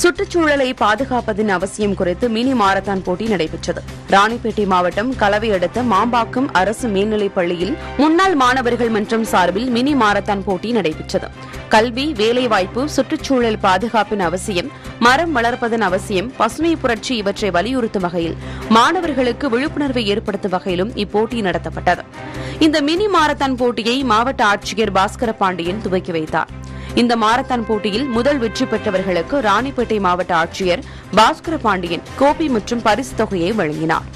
சுற்றுச்சூழலை பாதுகாப்பதன் அவசியம் குறித்து மினி மாரத்தான் போட்டி நடைபெற்றது. ராணிப்பேட்டை மாவட்டம் கலவை அடுத்த மாம்பாக்கம் அரசு மேல்நிலைப் பள்ளியில் முன்னாள் மாணவர்கள் மன்றம் சார்பில் மினி மாரத்தான் போட்டி நடைபெற்றது. கல்வி வேலைவாய்ப்பு சுற்றுச்சூழல் பாதுகாப்பின் அவசியம் மரம் வளர்ப்பதன் அவசியம் பசுமை புரட்சி இவற்றை வலியுறுத்தும் வகையில் மாணவர்களுக்கு விழிப்புணர்வை ஏற்படுத்தும் வகையிலும் இப்போட்டி நடத்தப்பட்டது. இந்த மினி மாரத்தான் போட்டியை மாவட்ட ஆட்சியர் பாஸ்கர பாண்டியன் துவக்கி வைத்தார். இந்த மாரத்தான் போட்டியில் முதல் வெற்றி பெற்றவர்களுக்கு ராணிப்பேட்டை மாவட்ட ஆட்சியர் பாஸ்கர பாண்டியன் கோப்பை மற்றும் பரிசு தொகையை வழங்கினார்.